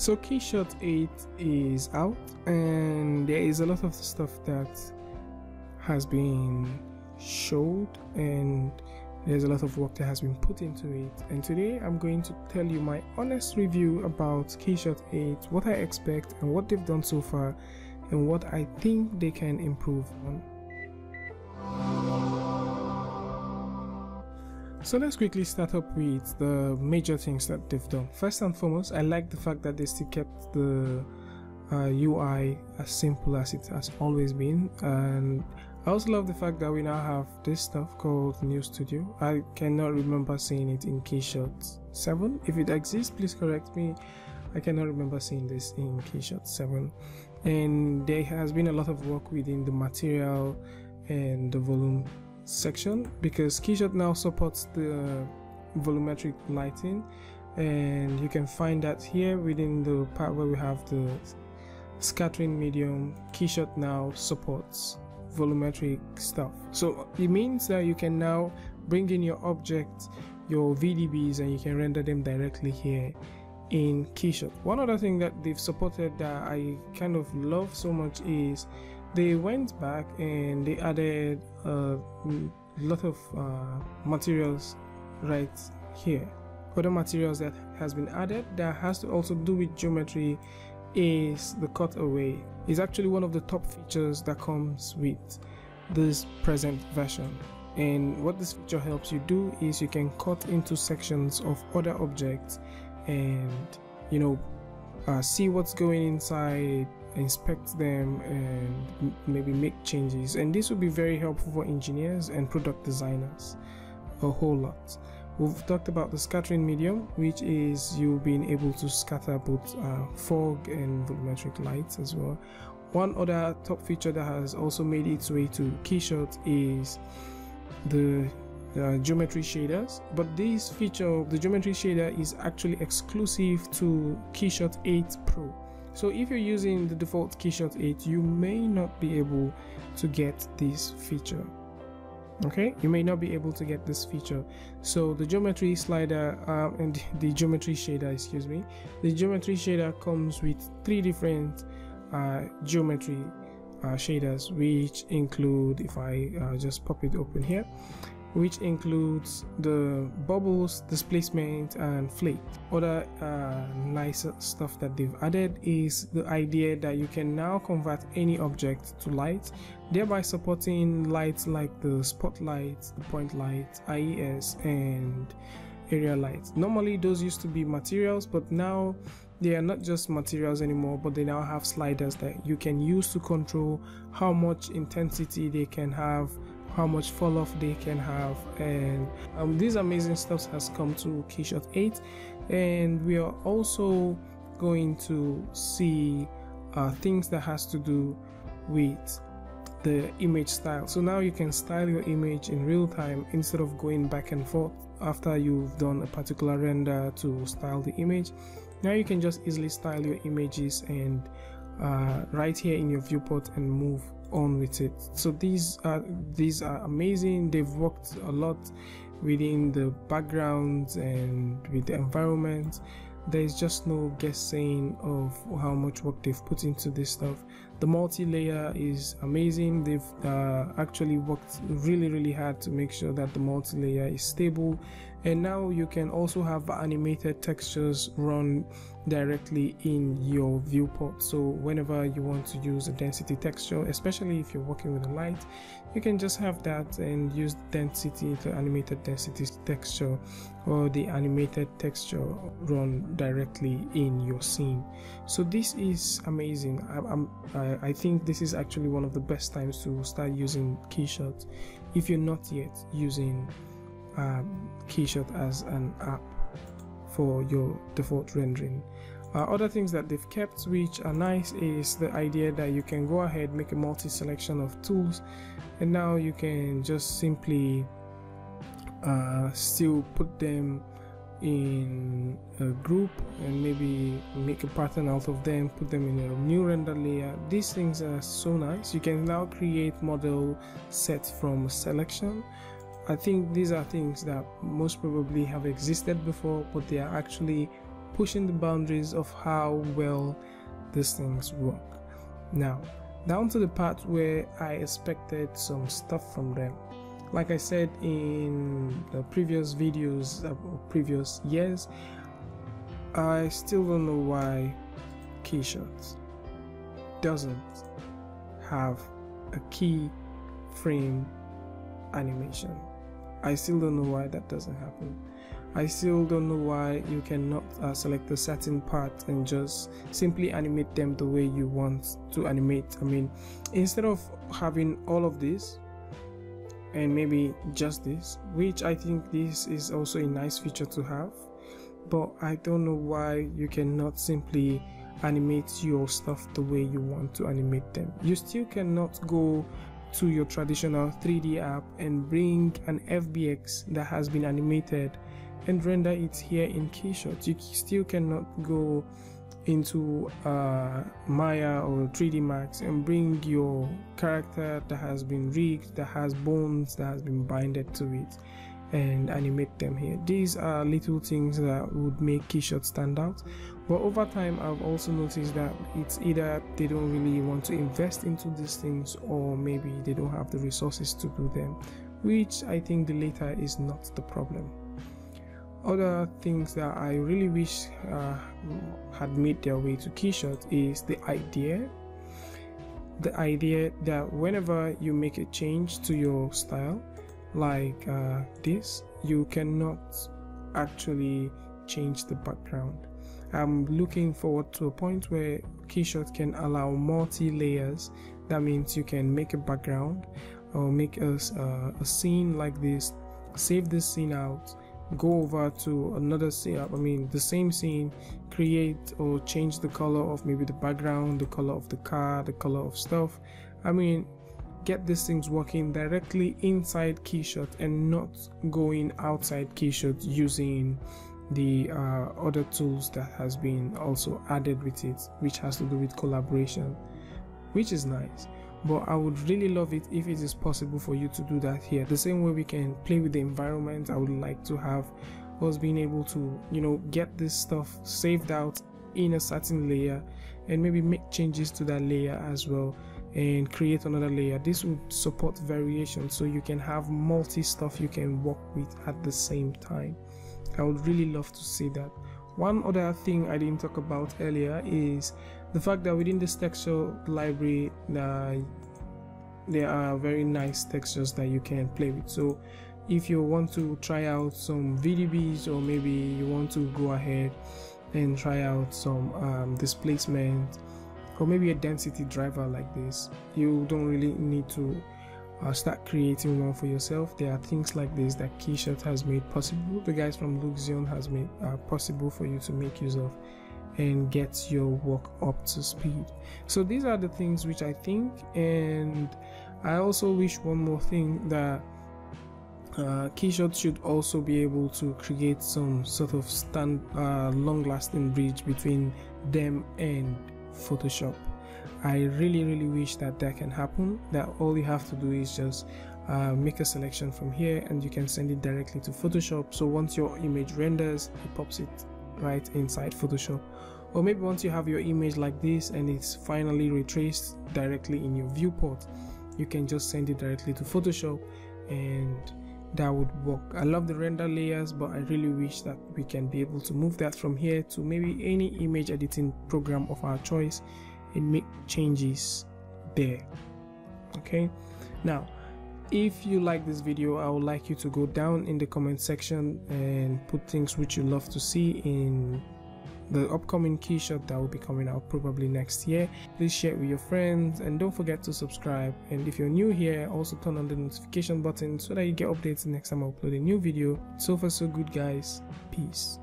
So Keyshot 8 is out and there is a lot of stuff that has been showed and there's a lot of work that has been put into it and today I'm going to tell you my honest review about Keyshot 8, what I expect and what they've done so far and what I think they can improve on. So let's quickly start up with the major things that they've done. First and foremost, I like the fact that they still kept the uh, UI as simple as it has always been and I also love the fact that we now have this stuff called New Studio. I cannot remember seeing it in Keyshot 7. If it exists, please correct me. I cannot remember seeing this in Keyshot 7. And there has been a lot of work within the material and the volume section because Keyshot now supports the uh, volumetric lighting and you can find that here within the part where we have the scattering medium Keyshot now supports volumetric stuff. So it means that you can now bring in your objects your VDBs and you can render them directly here in Keyshot. One other thing that they've supported that I kind of love so much is they went back and they added a lot of uh, materials right here. Other materials that has been added that has to also do with geometry is the cutaway. Is actually one of the top features that comes with this present version. And what this feature helps you do is you can cut into sections of other objects and you know uh, see what's going inside inspect them and maybe make changes and this will be very helpful for engineers and product designers a whole lot We've talked about the scattering medium, which is you being able to scatter both uh, fog and volumetric light as well. One other top feature that has also made its way to Keyshot is the uh, geometry shaders, but this feature, of the geometry shader, is actually exclusive to Keyshot 8 Pro. So if you're using the default Keyshot 8, you may not be able to get this feature. Okay? You may not be able to get this feature. So the geometry slider um, and the geometry shader excuse me. The geometry shader comes with three different uh, geometry uh, shaders which include if I uh, just pop it open here which includes the bubbles, displacement, and flake. Other uh, nice stuff that they've added is the idea that you can now convert any object to light, thereby supporting lights like the spotlight, the point light, IES, and area lights. Normally, those used to be materials, but now they are not just materials anymore, but they now have sliders that you can use to control how much intensity they can have how much fall off they can have. And um, this amazing stuff has come to Keyshot 8 and we are also going to see uh, things that has to do with the image style. So now you can style your image in real time instead of going back and forth after you've done a particular render to style the image. Now you can just easily style your images and uh, right here in your viewport and move on with it. So these are these are amazing. They've worked a lot within the backgrounds and with the environment. There's just no guessing of how much work they've put into this stuff the multi-layer is amazing. They've uh, actually worked really really hard to make sure that the multi-layer is stable. And now you can also have animated textures run directly in your viewport. So whenever you want to use a density texture especially if you're working with a light you can just have that and use density the animated density texture or the animated texture run directly in your scene. So this is amazing. I, I, I think this is actually one of the best times to start using keyshot if you're not yet using um, Keyshot as an app for your default rendering. Uh, other things that they've kept which are nice is the idea that you can go ahead make a multi-selection of tools and now you can just simply uh, still put them in a group and maybe make a pattern out of them put them in a new render layer these things are so nice you can now create model sets from selection I think these are things that most probably have existed before, but they are actually pushing the boundaries of how well these things work. Now, down to the part where I expected some stuff from them. Like I said in the previous videos, uh, previous years, I still don't know why Keyshot doesn't have a key frame animation. I still don't know why that doesn't happen. I still don't know why you cannot uh, select a certain part and just simply animate them the way you want to animate. I mean, instead of having all of this and maybe just this, which I think this is also a nice feature to have, but I don't know why you cannot simply animate your stuff the way you want to animate them. You still cannot go to your traditional 3D app and bring an FBX that has been animated and render it here in Keyshot. You still cannot go into uh, Maya or 3D Max and bring your character that has been rigged, that has bones, that has been binded to it and animate them here. These are little things that would make Keyshot stand out. But over time, I've also noticed that it's either they don't really want to invest into these things or maybe they don't have the resources to do them, which I think the latter is not the problem other things that I really wish uh, had made their way to Keyshot is the idea. The idea that whenever you make a change to your style, like uh, this, you cannot actually change the background. I'm looking forward to a point where Keyshot can allow multi layers. That means you can make a background or make uh, a scene like this, save this scene out, go over to another scene. I mean the same scene create or change the color of maybe the background the color of the car the color of stuff. I mean get these things working directly inside keyshot and not going outside keyshot using the uh, other tools that has been also added with it which has to do with collaboration which is nice but I would really love it if it is possible for you to do that here. The same way we can play with the environment, I would like to have us being able to, you know, get this stuff saved out in a certain layer and maybe make changes to that layer as well and create another layer. This would support variation so you can have multi stuff you can work with at the same time. I would really love to see that. One other thing I didn't talk about earlier is the fact that within this texture library uh, there are very nice textures that you can play with. So if you want to try out some VDBs or maybe you want to go ahead and try out some um, displacement or maybe a density driver like this you don't really need to uh, start creating one for yourself. There are things like this that Keyshot has made possible. The guys from Luxion has made uh, possible for you to make use of and get your work up to speed. So these are the things which I think, and I also wish one more thing that uh, Keyshot should also be able to create some sort of stand uh, long-lasting bridge between them and Photoshop. I really really wish that that can happen. That all you have to do is just uh, make a selection from here and you can send it directly to Photoshop. So once your image renders, it pops it right inside Photoshop. Or maybe once you have your image like this and it's finally ray traced directly in your viewport you can just send it directly to Photoshop and that would work. I love the render layers but I really wish that we can be able to move that from here to maybe any image editing program of our choice and make changes there. Okay? Now if you like this video i would like you to go down in the comment section and put things which you love to see in the upcoming Keyshot that will be coming out probably next year. Please share it with your friends and don't forget to subscribe. And if you're new here also turn on the notification button so that you get updates next time i upload a new video. So far so good guys. Peace